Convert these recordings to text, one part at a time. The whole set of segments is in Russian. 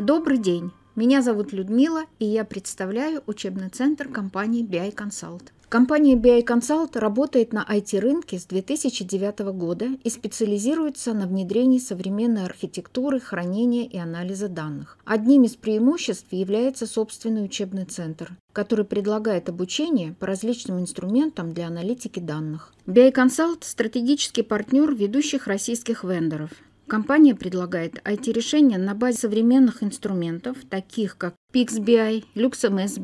Добрый день! Меня зовут Людмила, и я представляю учебный центр компании BI Consult. Компания BI Consult работает на IT-рынке с 2009 года и специализируется на внедрении современной архитектуры, хранения и анализа данных. Одним из преимуществ является собственный учебный центр, который предлагает обучение по различным инструментам для аналитики данных. BI Consult – стратегический партнер ведущих российских вендоров. Компания предлагает IT-решения на базе современных инструментов, таких как PixBI, LuxMS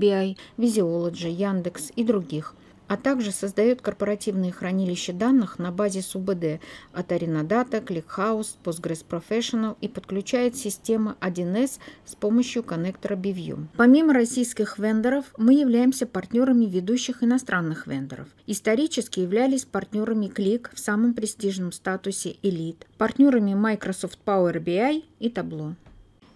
Visiology, Яндекс и других – а также создает корпоративные хранилища данных на базе СУБД от Arenadata, ClickHouse, Postgres Professional и подключает системы 1С с помощью коннектора BView. Помимо российских вендоров, мы являемся партнерами ведущих иностранных вендоров. Исторически являлись партнерами Click в самом престижном статусе Elite, партнерами Microsoft Power BI и Tableau.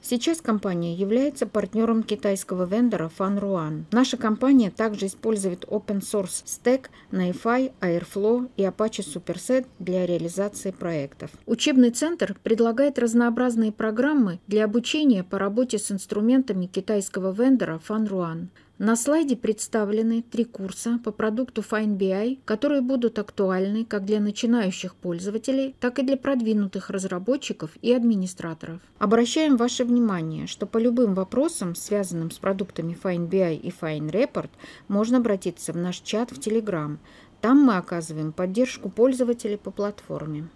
Сейчас компания является партнером китайского вендора FunRuan. Наша компания также использует open source Stack, NiFi, Airflow и Apache Superset для реализации проектов. Учебный центр предлагает разнообразные программы для обучения по работе с инструментами китайского вендора FunRuan. На слайде представлены три курса по продукту FineBI, которые будут актуальны как для начинающих пользователей, так и для продвинутых разработчиков и администраторов. Обращаем ваше внимание, что по любым вопросам, связанным с продуктами FineBI и FineReport, можно обратиться в наш чат в Telegram. Там мы оказываем поддержку пользователей по платформе.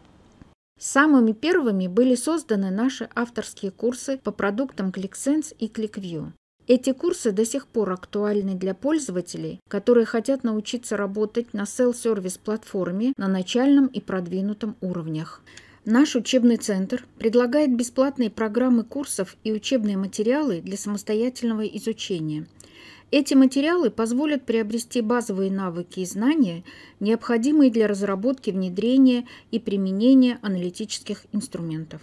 Самыми первыми были созданы наши авторские курсы по продуктам ClickSense и ClickView. Эти курсы до сих пор актуальны для пользователей, которые хотят научиться работать на self-service платформе на начальном и продвинутом уровнях. Наш учебный центр предлагает бесплатные программы курсов и учебные материалы для самостоятельного изучения. Эти материалы позволят приобрести базовые навыки и знания, необходимые для разработки, внедрения и применения аналитических инструментов.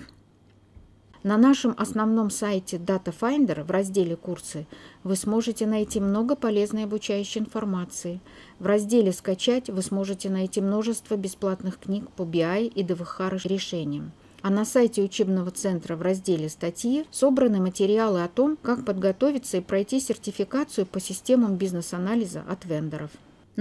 На нашем основном сайте Data Finder в разделе «Курсы» вы сможете найти много полезной обучающей информации. В разделе «Скачать» вы сможете найти множество бесплатных книг по BI и ДВХ решениям. А на сайте учебного центра в разделе «Статьи» собраны материалы о том, как подготовиться и пройти сертификацию по системам бизнес-анализа от вендоров.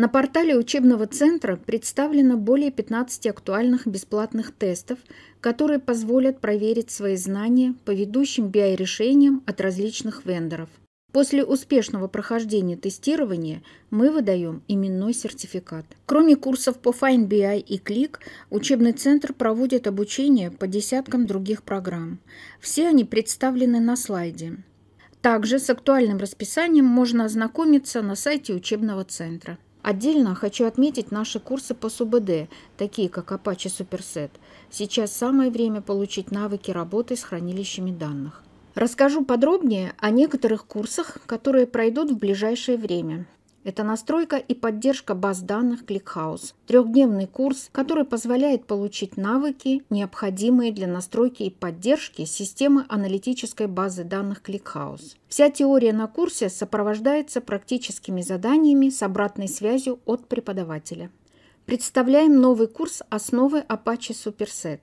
На портале учебного центра представлено более 15 актуальных бесплатных тестов, которые позволят проверить свои знания по ведущим BI-решениям от различных вендоров. После успешного прохождения тестирования мы выдаем именной сертификат. Кроме курсов по FineBI и Click, учебный центр проводит обучение по десяткам других программ. Все они представлены на слайде. Также с актуальным расписанием можно ознакомиться на сайте учебного центра. Отдельно хочу отметить наши курсы по СУБД, такие как Apache Superset. Сейчас самое время получить навыки работы с хранилищами данных. Расскажу подробнее о некоторых курсах, которые пройдут в ближайшее время. Это настройка и поддержка баз данных ClickHouse. Трехдневный курс, который позволяет получить навыки, необходимые для настройки и поддержки системы аналитической базы данных ClickHouse. Вся теория на курсе сопровождается практическими заданиями с обратной связью от преподавателя. Представляем новый курс «Основы Apache Superset».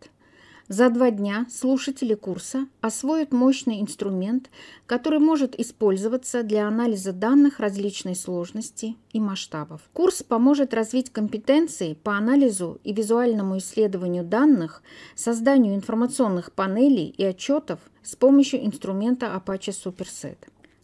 За два дня слушатели курса освоят мощный инструмент, который может использоваться для анализа данных различной сложности и масштабов. Курс поможет развить компетенции по анализу и визуальному исследованию данных, созданию информационных панелей и отчетов с помощью инструмента Apache Superset.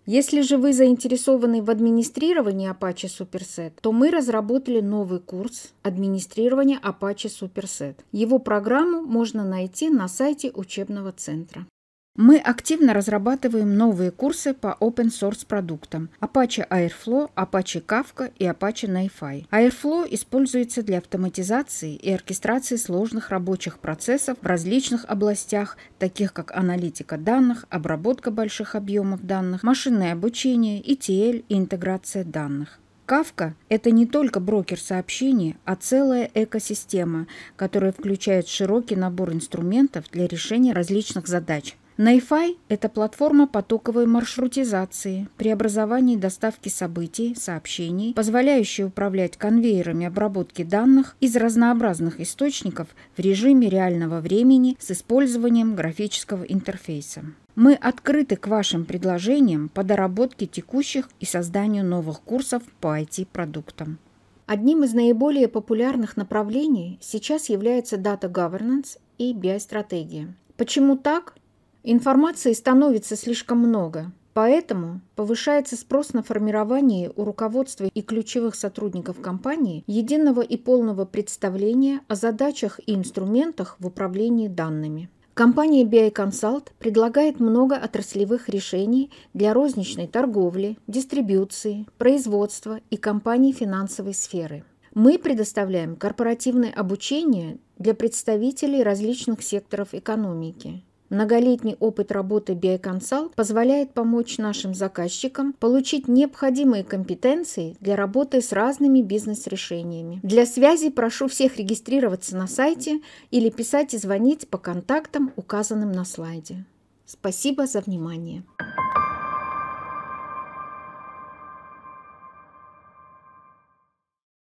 Если же вы заинтересованы в администрировании Apache Superset, то мы разработали новый курс администрирования Apache Superset. Его программу можно найти на сайте учебного центра. Мы активно разрабатываем новые курсы по open source продуктам Apache Airflow, Apache Kafka и Apache NiFi. Airflow используется для автоматизации и оркестрации сложных рабочих процессов в различных областях, таких как аналитика данных, обработка больших объемов данных, машинное обучение, ETL и интеграция данных. Kafka – это не только брокер сообщений, а целая экосистема, которая включает широкий набор инструментов для решения различных задач – NiFi – это платформа потоковой маршрутизации, преобразования и доставки событий, сообщений, позволяющая управлять конвейерами обработки данных из разнообразных источников в режиме реального времени с использованием графического интерфейса. Мы открыты к вашим предложениям по доработке текущих и созданию новых курсов по IT-продуктам. Одним из наиболее популярных направлений сейчас является Data Governance и BI-стратегия. Почему так? Информации становится слишком много, поэтому повышается спрос на формирование у руководства и ключевых сотрудников компании единого и полного представления о задачах и инструментах в управлении данными. Компания BI Consult предлагает много отраслевых решений для розничной торговли, дистрибьюции, производства и компаний финансовой сферы. Мы предоставляем корпоративное обучение для представителей различных секторов экономики, Многолетний опыт работы BioConsult позволяет помочь нашим заказчикам получить необходимые компетенции для работы с разными бизнес-решениями. Для связи прошу всех регистрироваться на сайте или писать и звонить по контактам, указанным на слайде. Спасибо за внимание.